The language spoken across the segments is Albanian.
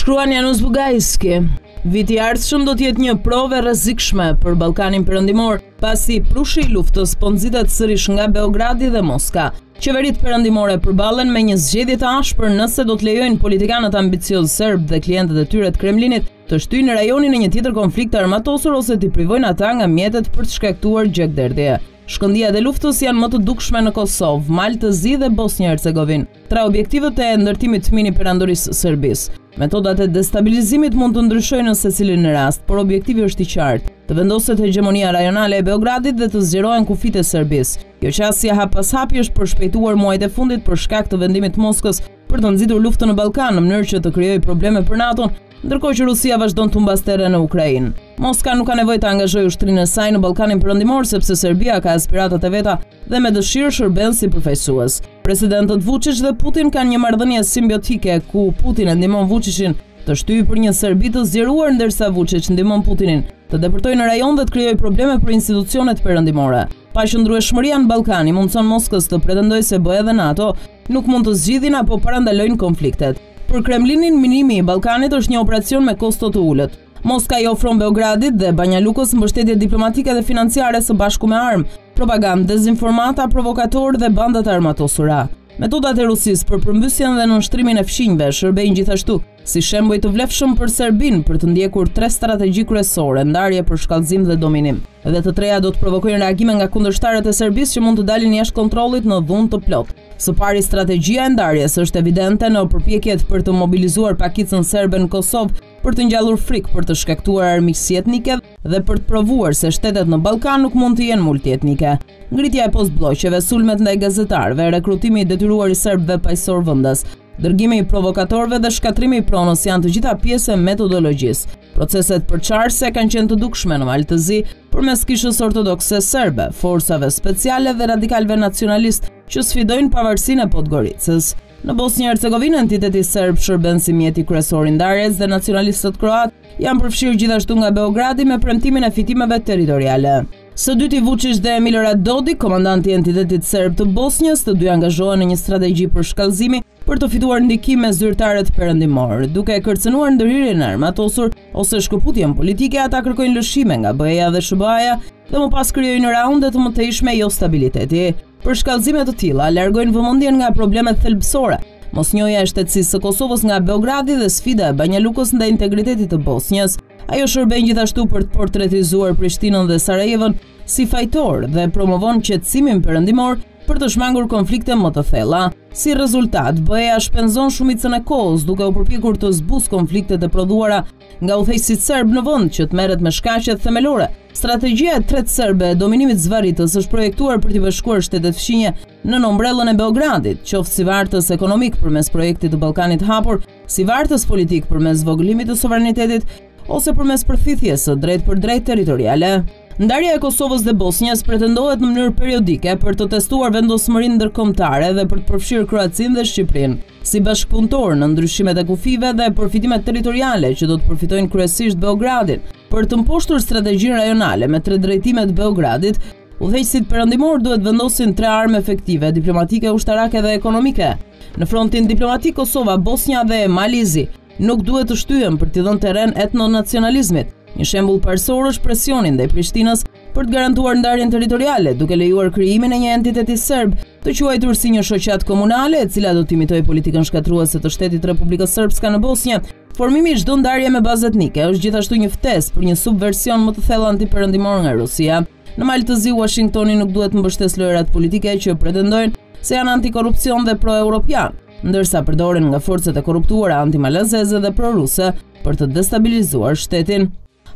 Shkruan Janus Bugajski, viti i ardhshëm do të jetë një provë e rrezikshme për Ballkanin Perëndimor, pasi prushi i luftës po nxitet sërish nga Beogradi dhe Moska. Qeveritë perëndimore përballen me një zgjedhje të ashpër nëse do të lejojnë politikanët ambiciozë serbë dhe klientët e tyre të Kremlinit të shtyjnë rajonin në një tjetër konflikt të armatosur ose t'i privojnë ata nga mjetet për të shkaktuar gjakderdhje. Shkëndijat e luftës janë më të dukshme në Kosovë, Mal të Zi dhe Bosnjë-Hercegovinë, tre objektivët e ndërtimit të mini-perandorisë së Serbisë. Metodat e destabilizimit mund të ndryshojnë në secilin rast, por objektivi është i qartë, të vendoset hegjemonia rajonale e Beogradit dhe të zgjerohen kufijtë e Serbisë. Kjo qasje hap pas hapi është përshpejtuar muajt e fundit për shkak të vendimit të Moskës për të nxitur luftën në Ballkan në mënyrë që të krijojë probleme për NATO-n, ndërkohë që Rusia vazhdon të humbasë terren në Ukrainë. Moska nuk ka nevojë të angazhojë ushtrinë e saj në Ballkanin Perëndimor sepse Serbia ka aspiratat e veta dhe me dëshirë shërben si përfaqësues. Presidentët Vuçiç dhe Putin kanë një marrëdhënie simbiotike ku Putin e ndihmon Vuçiçin Të shtyjë për një Serbi të zgjeruar ndërsa Vuçiç ndihmon Putinin të depërtojë në rajon dhe të krijojë probleme për institucionet perëndimore. Paqëndrueshmëria në Ballkan i mundëson Moskës të pretendojë se BE dhe NATO nuk mund të zgjidhin apo parandalojnë konfliktet. Për Kremlinin minimi i Ballkanit është një operacion me kosto të ulët. Moska i ofron Beogradit dhe Banjalukës mbështetje diplomatike dhe financiare së bashku me armë, propagandë, dezinformata, provokatorë dhe banda të armatosura. Metodat e Rusisë për përmbysjen dhe nënshtrimin e fqinjve shërbejnë gjithashtu si shembuj të vlefshëm për Serbinë për të ndjekur tre strategji kryesore, ndarje, përshkallëzim dhe dominim. Dhe të treja do të provokojnë reagime nga kundërshtarët e Serbisë që mund të dalin jashtë kontrollit në dhunë të plotë. Së pari strategjia e ndarjes është evidente në përpjekjet për të mobilizuar pakicën serbe në Kosovë, për të ngjallur frikë, për të shkaktuar armiqësi etnike dhe për të provuar se shtetet në Ballkan nuk mund të jenë multietnike. Ngritja e postblloqeve, sulmet ndaj gazetarëve, rekrutimi i detyruar i serbëve paqësorë vendas, dërgimi i provokatorëve dhe shkatërrimi i pronës janë të gjitha pjesë e metodologjisë. Proceset përçarëse kanë qenë të dukshme në Mal të Zi përmes kishës ortodokse serbe, forcave speciale dhe radikalëve nacionalistë që sfidojnë pavarësinë e Podgoricës. Në Bosnjë e Hercegovinë, entiteti serb shërben si mjeti kryesor i ndarjes dhe nacionalistët kroatë janë përfshirë gjithashtu nga Beogradi me premtimin e fitimeve territoriale. Së dyti Vuçiç dhe Milorad Dodik, komandanti i entitetit serb të Bosnjës, të dy angazhohen në një strategji përshkallëzimi për të fituar ndikim me zyrtarët perëndimorë. Duke kërcënuar ndërhyrjen e armatosur ose shkëputjen politike, ata kërkojnë lëshime nga BE-ja dhe SHBA-ja dhe më pas krijojnë raunde të mëtejshme jostabiliteti. Përshkallëzime të tilla largojnë vëmendjen nga problemet thelbësore, mosnjohja e shtetësisë së Kosovës nga Beogradi dhe sfida e Banja Lukës ndaj integritetit të Bosnjës. Ajo shërben gjithashtu për të portretizuar Prishtinën dhe Sarajevën si fajtorë dhe promovon qetësimin perëndimor për të shmangur konflikte më të thella. Si rezultat, BE-ja shpenzon shumicën e kohës duke u përpjekur të zbusë konfliktet e prodhuara nga udhëheqësit serbë në vend që të merret me shkaqet themelore Strategjia e tretë serbe e dominimit zvarritës është projektuar për t'i bashkuar shtetet fqinje nën ombrellën e Beogradit, qoftë si vartës ekonomikë përmes projektit të Ballkanit të Hapur, si vartës politikë përmes zvogëlimit të sovranitetit ose përmes përthithjes së drejtpërdrejtë territoriale. Ndarja e Kosovës dhe Bosnjës pretendohet në mënyrë periodike për të testuar vendosmërinë ndërkombëtare dhe për të përfshirë Kroacinë dhe Shqipërinë, si bashkëpunëtorë në ndryshimet e kufijve dhe përfitimet territoriale që do të përfitojnë kryesisht Beogradin, Për të mposhtur strategjinë rajonale me tre drejtime të Beogradit, udhëheqësit perëndimorë duhet të vendosin tre armë efektive, diplomatike, ushtarake dhe ekonomike. Në frontin diplomatik Kosova, Bosnja dhe Mali i Zi nuk duhet të shtyhen për t'i dhënë terren etnonacionalizmit. Një shembull parësor është presioni ndaj Prishtinës për të garantuar ndarjen territoriale, duke lejuar krijimin e një entiteti serb, të quajtur si një shoqatë komunale, e cila do të imitojë politikën shkatërruese të shtetit të Republikës Srpska në Bosnjë. Formimi i çdo ndarje me bazë etnike është gjithashtu një ftesë për një subversion më të thellë antiperëndimor nga Rusia. Në Mal të Zi, Washingtoni nuk duhet të mbështesë lojërat politike që pretendojnë se janë antikorrupsion dhe pro-europiane, ndërsa përdoren nga forcat e korruptuara antimalazeze dhe pro-ruse për të destabilizuar shtetin.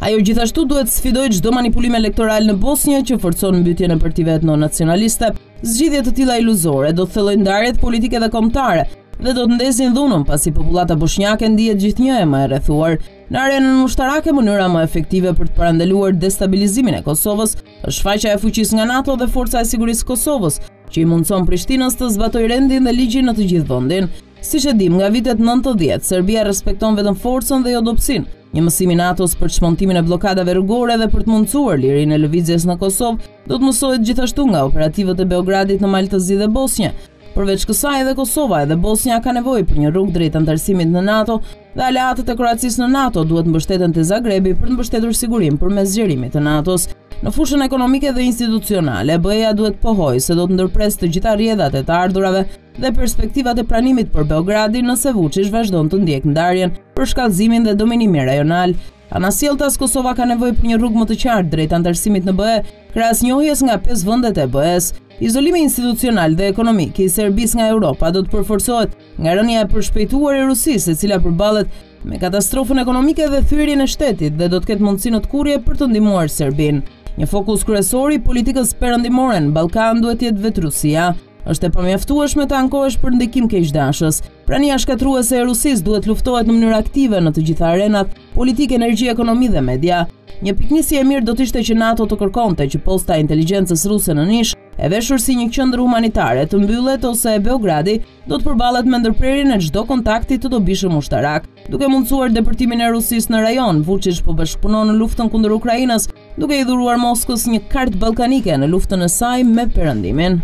Ajo gjithashtu duhet të sfidojë çdo manipulim elektoral në Bosnjë që forcon mbytjen e partive etnonacionaliste. Zgjidhje të tilla iluzore do të thellojnë ndarjet politike dhe kombëtare dhe do të ndezin dhunën, pasi popullata boshnjake ndihet gjithnjë e më e rrethuar. Në arenën ushtarake, mënyra më efektive për të parandaluar destabilizimin e Kosovës është shfaqja e fuqisë nga NATO dhe Forca e Sigurisë së Kosovës, që i mundëson Prishtinës të zbatojë rendin dhe ligjin në të gjithë vendin. Siç e dimë, nga vitet 90, Serbia respekton vetëm forcën dhe jo dobësinë, një mësim i NATO-s për çmontimin e bllokadave rrugore dhe për të mundësuar lirinë e lëvizjes në Kosovë, do të mësohet gjithashtu nga operativët e Beogradit në Mal të Zi dhe Bosnje. Përveç kësaj edhe Kosova edhe Bosnja ka nevojë për një rrugë drejt anëtarësimit në NATO, Dhe aleatët e Kroacisë në NATO duhet mbështeten te Zagrebi për të mbështetur sigurimin përmes zgjerimit të NATO-s. Në fushën ekonomike dhe institucionale, BE-ja duhet të pohojë se do të ndërpresë të gjitha rrjedhat e të ardhurave dhe perspektivat e pranimit për Beogradin nëse Vuçiç vazhdon të ndjekë ndarjen përshkallëzimin dhe dominimin rajonal. Anasjelltas Kosova ka nevojë për një rrugë më të qartë drejt anëtarësimit në BE, krahas njohjes nga pesë vendet e BE-së. Izolimi institucional dhe ekonomik i Serbisë nga Europa do të përforcohet Nga rënia e përshpejtuar e Rusisë, e cila përballet me katastrofën ekonomike dhe thyerjen e shtetit dhe do të ketë mundësi në tkurrje për të ndihmuar Serbinë. Një fokus kryesor i politikës perëndimore në Ballkan duhet të jetë vetë Rusia. Është e pamjaftueshme të ankohesh për ndikim keqdashës. Prania shkatërruese e Rusisë duhet luftohet në mënyrë aktive në të gjitha arenat, politikë, energji, ekonomi dhe media. Një pikënisje e mirë do të ishte që NATO të kërkonte që posta e inteligjencës ruse në Nish e veshur si një qendër humanitare, të mbyllet ose Beogradi do të përballet me ndërprerjen e çdo kontakti të dobishëm ushtarak. Duke mundësuar depërtimin e Rusisë në rajon, Vuçiç po bashkëpunon në luftën kundër Ukrainës, duke i dhuruar Moskës një kartë ballkanike në luftën e saj me Perëndimin.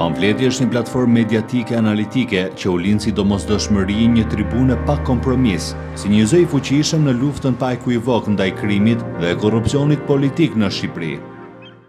Pamfleti është një platformë mediatike analitike që u lind si domosdoshmëri e një tribune pa kompromis, si një zë i fuqishëm në luftën pa ekuivok ndaj krimit dhe korrupsionit politik në Shqipëri.